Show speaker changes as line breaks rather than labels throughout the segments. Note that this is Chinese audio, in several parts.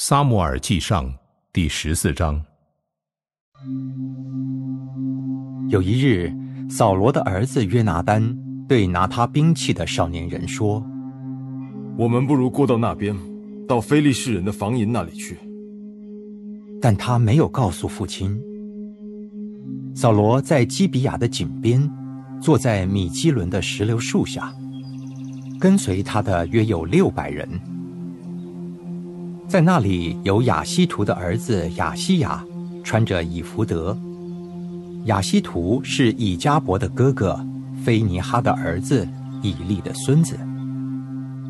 撒母耳记上第十四章。
有一日，扫罗的儿子约拿丹对拿他兵器的少年人说：“
我们不如过到那边，到非利士人的房营那里去。”
但他没有告诉父亲。扫罗在基比亚的井边，坐在米基伦的石榴树下，跟随他的约有六百人。在那里有雅西图的儿子雅西亚，穿着以弗德。雅西图是以加伯的哥哥，菲尼哈的儿子，以利的孙子。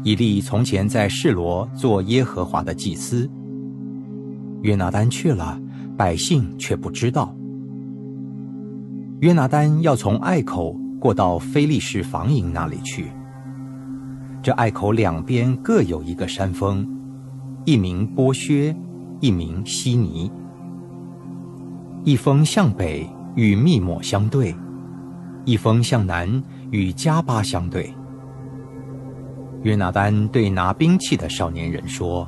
以利从前在示罗做耶和华的祭司。约拿丹去了，百姓却不知道。约拿丹要从隘口过到非利士防营那里去。这隘口两边各有一个山峰。一名波薛，一名西尼。一封向北与密抹相对，一封向南与加巴相对。约拿丹对拿兵器的少年人说：“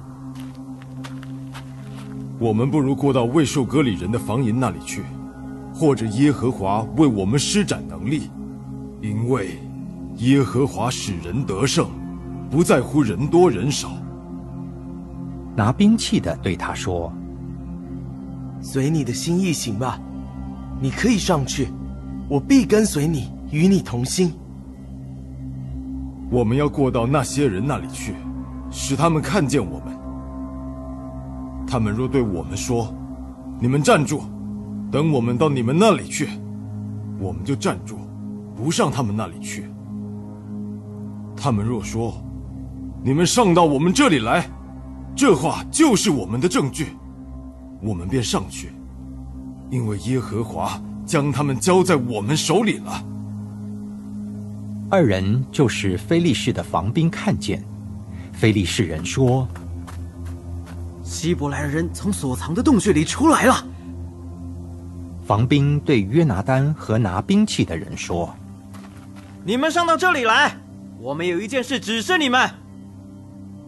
我们不如过到未受割礼人的房营那里去，或者耶和华为我们施展能力，因为耶和华使人得胜，不在乎人多人少。”
拿兵器的对他说：“
随你的心意行吧，你可以上去，我必跟随你，与你同心。
我们要过到那些人那里去，使他们看见我们。他们若对我们说：‘你们站住，等我们到你们那里去’，我们就站住，不上他们那里去。他们若说：‘你们上到我们这里来’。”这话就是我们的证据，我们便上去，因为耶和华将他们交在我们手里了。
二人就是非利士的防兵看见，非利士人说：“
希伯来人从所藏的洞穴里出来了。”
防兵对约拿丹和拿兵器的人说：“
你们上到这里来，我们有一件事指示你们。”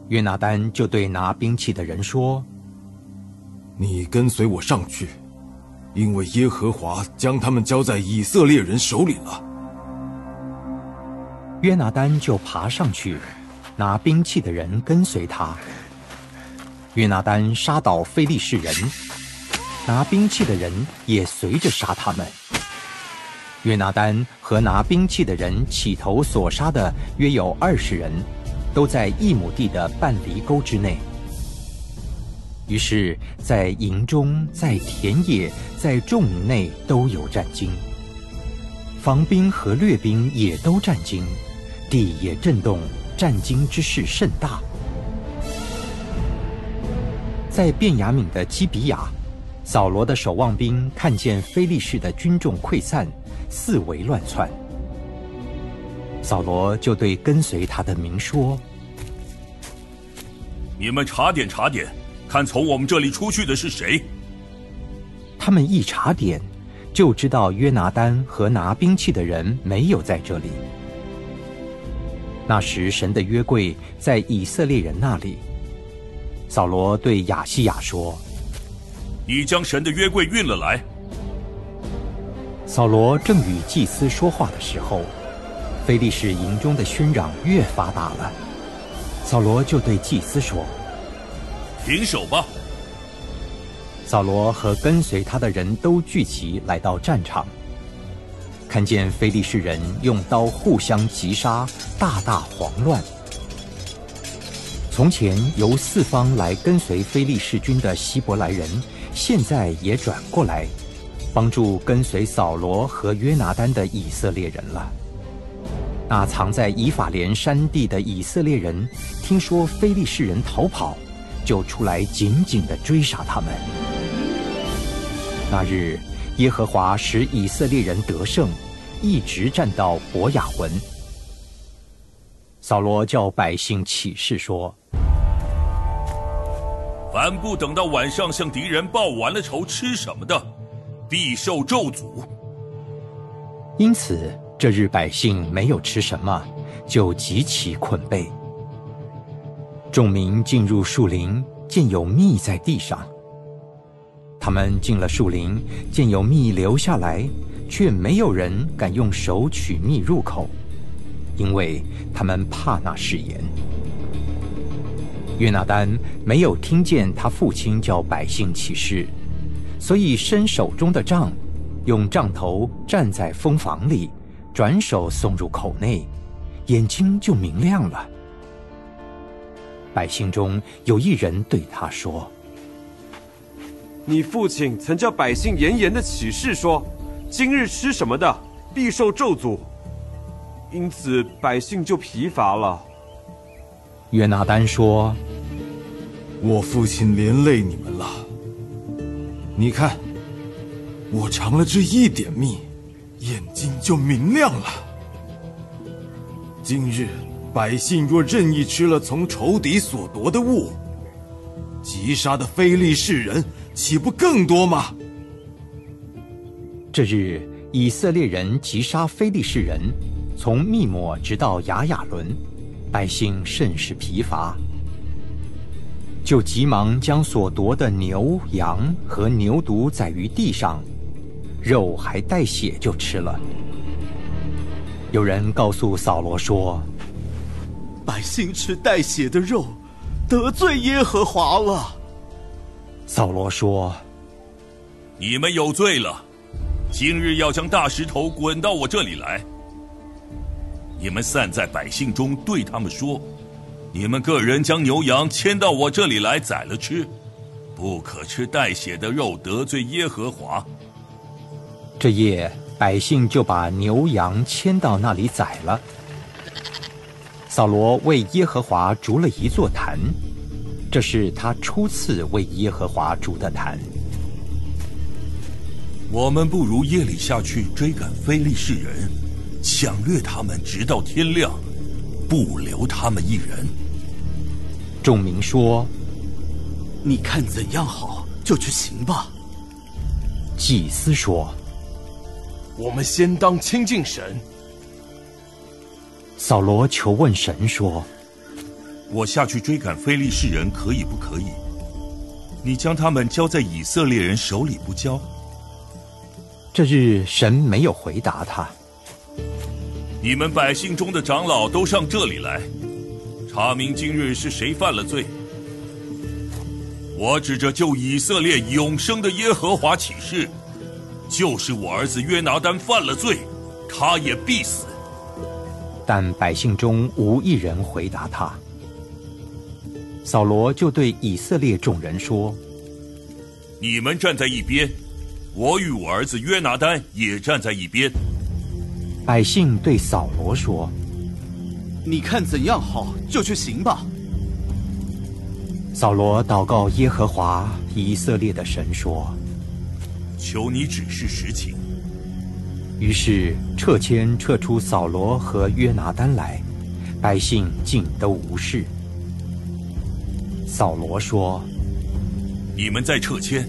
约拿丹就对拿兵器的人说：“
你跟随我上去，因为耶和华将他们交在以色列人手里了。”
约拿丹就爬上去，拿兵器的人跟随他。约拿丹杀倒非利士人，拿兵器的人也随着杀他们。约拿丹和拿兵器的人起头所杀的约有二十人。都在一亩地的半犁沟之内。于是，在营中、在田野、在众营内都有战惊。防兵和掠兵也都战惊，地也震动，战惊之势甚大。在便雅悯的基比亚，扫罗的守望兵看见非利士的军众溃散，四围乱窜。扫罗就对跟随他的民说：“
你们查点查点，看从我们这里出去的是谁。”
他们一查点，就知道约拿丹和拿兵器的人没有在这里。那时神的约柜在以色列人那里。扫罗对亚西亚说：“
你将神的约柜运了来。”
扫罗正与祭司说话的时候。菲利士营中的喧嚷越发大了，扫罗就对祭司说：“
停手吧！”
扫罗和跟随他的人都聚集来到战场，看见菲利士人用刀互相击杀，大大慌乱。从前由四方来跟随菲利士军的希伯来人，现在也转过来，帮助跟随扫罗和约拿丹的以色列人了。那藏在以法莲山地的以色列人，听说非利士人逃跑，就出来紧紧地追杀他们。那日，耶和华使以色列人得胜，一直战到伯雅文。扫罗叫百姓起誓说：“
凡不等到晚上向敌人报完了仇吃什么的，必受咒诅。”
因此。这日百姓没有吃什么，就极其困惫。众民进入树林，见有蜜在地上。他们进了树林，见有蜜留下来，却没有人敢用手取蜜入口，因为他们怕那誓言。约纳丹没有听见他父亲叫百姓起誓，所以伸手中的杖，用杖头站在蜂房里，转手送入口内，眼睛就明亮了。百姓中有一人对他说。
你父亲曾叫百姓严严的起誓说：“今日吃什么的，必受咒诅。”因此百姓就疲乏了。
约拿丹说：“
我父亲连累你们了。你看，我尝了这一点蜜，眼睛就明亮了。今日百姓若任意吃了从仇敌所夺的物，击杀的非利士人。”岂不更多吗？
这日，以色列人击杀非利士人，从密抹直到雅雅伦，百姓甚是疲乏，就急忙将所夺的牛羊和牛犊宰于地上，肉还带血就吃了。有人告诉扫罗说：“
百姓吃带血的肉，得罪耶和华了。”
扫罗说：“
你们有罪了，今日要将大石头滚到我这里来。你们散在百姓中，对他们说：你们个人将牛羊牵到我这里来宰了吃，不可吃带血的肉，得罪耶和华。”
这夜，百姓就把牛羊牵到那里宰了。扫罗为耶和华筑了一座坛。这是他初次为耶和华筑的坛。
我们不如夜里下去追赶非利士人，抢掠他们，直到天亮，不留他们一人。
众民说：“
你看怎样好，就去行吧。”
祭司说：“
我们先当亲近神。”
扫罗求问神说。
我下去追赶非利士人，可以不可以？你将他们交在以色列人手里不交？
这日神没有回答他。
你们百姓中的长老都上这里来，查明今日是谁犯了罪。我指着救以色列永生的耶和华起誓，就是我儿子约拿丹犯了罪，他也必死。
但百姓中无一人回答他。扫罗就对以色列众人说：“
你们站在一边，我与我儿子约拿丹也站在一边。”
百姓对扫罗说：“
你看怎样好，就去行吧。”
扫罗祷告耶和华以色列的神说：“
求你指示实情。”
于是撤迁撤出扫罗和约拿丹来，百姓竟都无事。扫罗说：“
你们在撤迁，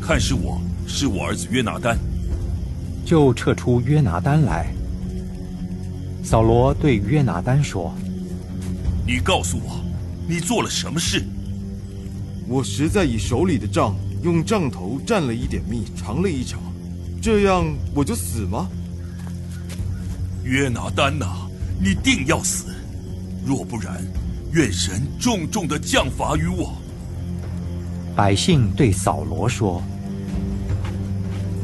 看是我是我儿子约拿丹，
就撤出约拿丹来。”扫罗对约拿丹说：“
你告诉我，你做了什么事？”
我实在以手里的杖用杖头蘸了一点蜜尝了一尝，这样我就死吗？
约拿丹呐，你定要死，若不然。愿神重重的降罚于我。
百姓对扫罗说：“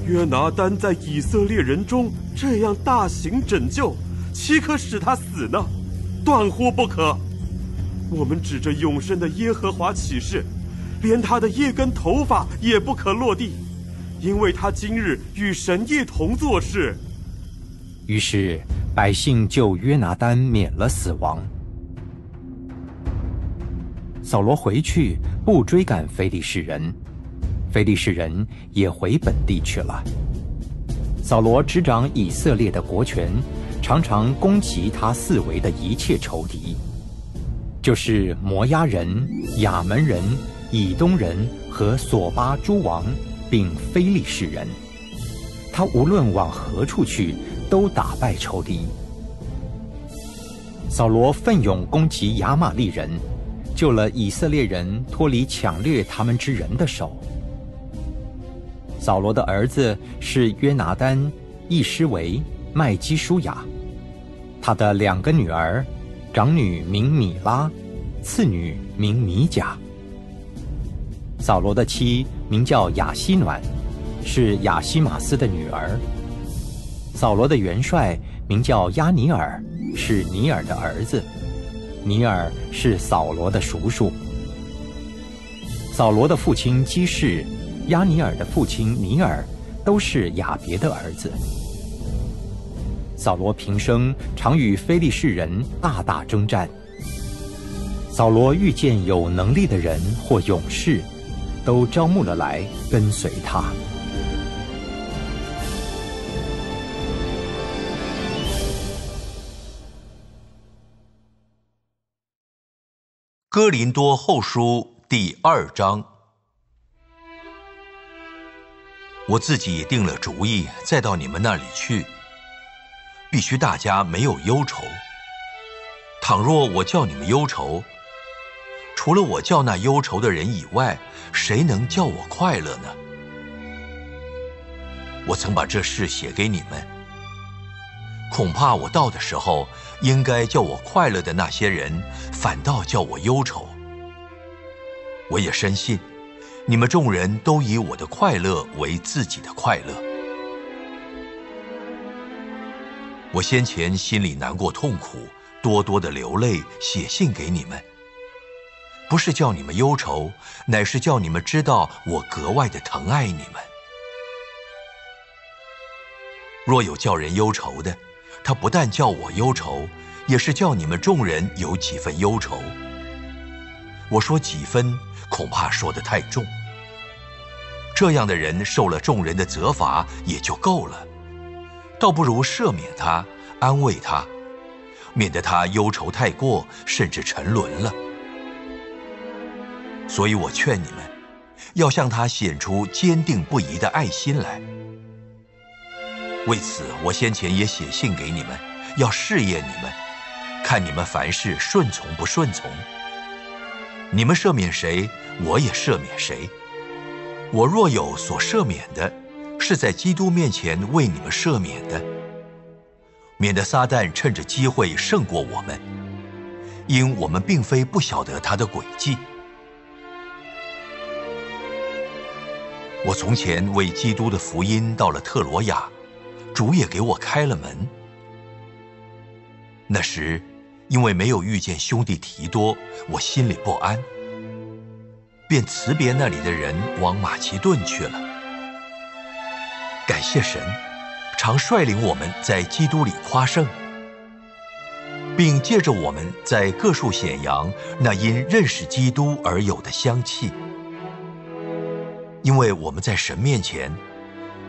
约拿丹在以色列人中这样大行拯救，岂可使他死呢？断乎不可！我们指着永生的耶和华起誓，连他的一根头发也不可落地，因为他今日与神一同做事。”
于是百姓就约拿丹免了死亡。扫罗回去，不追赶非利士人，非利士人也回本地去了。扫罗执掌以色列的国权，常常攻击他四围的一切仇敌，就是摩押人、亚门人、以东人和索巴诸王，并非利士人。他无论往何处去，都打败仇敌。扫罗奋勇攻击亚玛利人。救了以色列人脱离抢掠他们之人的手。扫罗的儿子是约拿丹、易施维、麦基舒雅，他的两个女儿，长女名米拉，次女名米甲。扫罗的妻名叫雅西暖，是亚西马斯的女儿。扫罗的元帅名叫亚尼尔，是尼尔的儿子。尼尔是扫罗的叔叔。扫罗的父亲基士，亚尼尔的父亲尼尔，都是亚别的儿子。扫罗平生常与非利士人大大征战。扫罗遇见有能力的人或勇士。都招募了来跟随他。
哥林多后书第二章，我自己定了主意，再到你们那里去，必须大家没有忧愁。倘若我叫你们忧愁，除了我叫那忧愁的人以外，谁能叫我快乐呢？我曾把这事写给你们，恐怕我到的时候，应该叫我快乐的那些人，反倒叫我忧愁。我也深信，你们众人都以我的快乐为自己的快乐。我先前心里难过痛苦，多多的流泪，写信给你们。不是叫你们忧愁，乃是叫你们知道我格外的疼爱你们。若有叫人忧愁的，他不但叫我忧愁，也是叫你们众人有几分忧愁。我说几分，恐怕说的太重。这样的人受了众人的责罚也就够了，倒不如赦免他，安慰他，免得他忧愁太过，甚至沉沦了。所以我劝你们，要向他显出坚定不移的爱心来。为此，我先前也写信给你们，要试验你们，看你们凡事顺从不顺从。你们赦免谁，我也赦免谁。我若有所赦免的，是在基督面前为你们赦免的，免得撒旦趁着机会胜过我们，因我们并非不晓得他的诡计。我从前为基督的福音到了特罗亚，主也给我开了门。那时，因为没有遇见兄弟提多，我心里不安，便辞别那里的人，往马其顿去了。感谢神，常率领我们在基督里夸胜，并借着我们在各处显扬那因认识基督而有的香气。因为我们在神面前，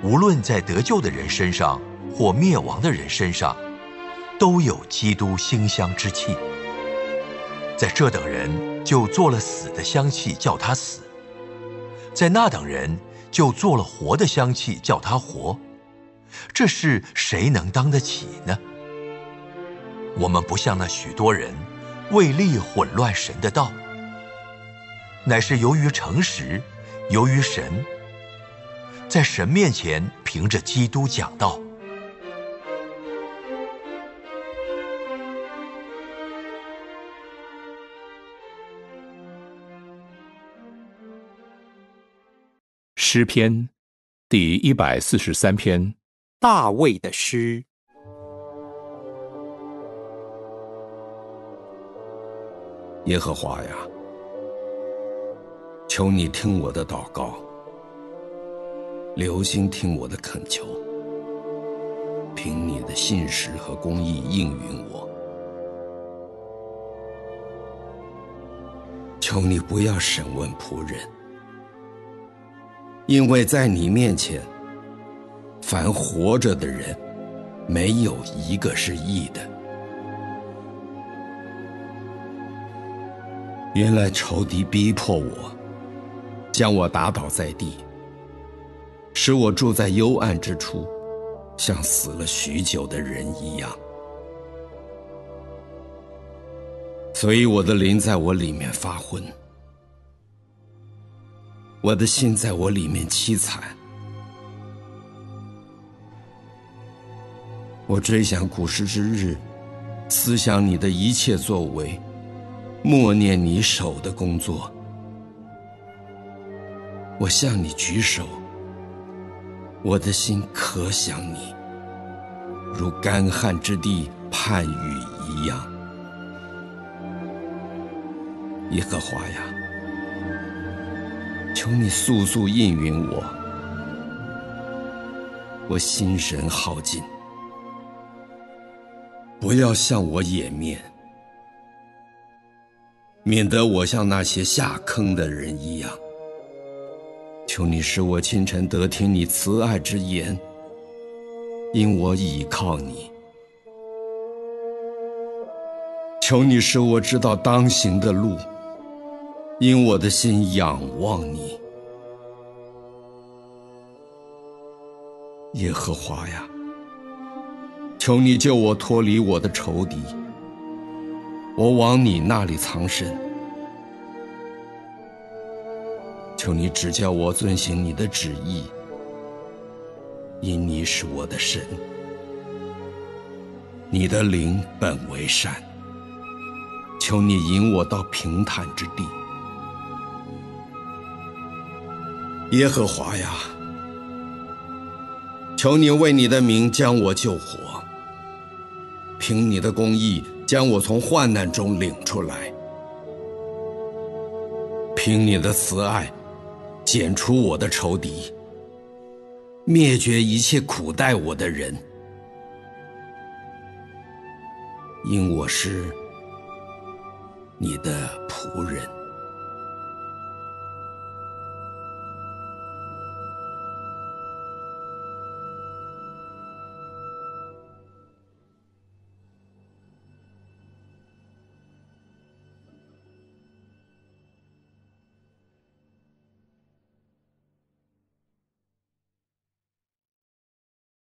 无论在得救的人身上或灭亡的人身上，都有基督馨香之气。在这等人就做了死的香气，叫他死；在那等人就做了活的香气，叫他活。这是谁能当得起呢？我们不像那许多人，为利混乱神的道，乃是由于诚实。由于神在神面前凭着基督讲道，
诗篇第一百四十三篇，
大卫的诗。
耶和华呀。求你听我的祷告，留心听我的恳求，凭你的信实和公义应允我。求你不要审问仆人，因为在你面前，凡活着的人，没有一个是义的。原来仇敌逼迫我。将我打倒在地，使我住在幽暗之处，像死了许久的人一样。所以我的灵在我里面发昏，我的心在我里面凄惨。我追想古时之日，思想你的一切作为，默念你手的工作。我向你举手，我的心可想你，如干旱之地盼雨一样。耶和华呀，求你速速应允我，我心神耗尽。不要向我掩面，免得我像那些下坑的人一样。求你使我清晨得听你慈爱之言，因我倚靠你。求你使我知道当行的路，因我的心仰望你。耶和华呀！求你救我脱离我的仇敌，我往你那里藏身。求你指教我遵行你的旨意，因你是我的神，你的灵本为善。求你引我到平坦之地，耶和华呀！求你为你的名将我救活。凭你的公义，将我从患难中领出来；凭你的慈爱，剪除我的仇敌，灭绝一切苦待我的人。因我是你的仆人。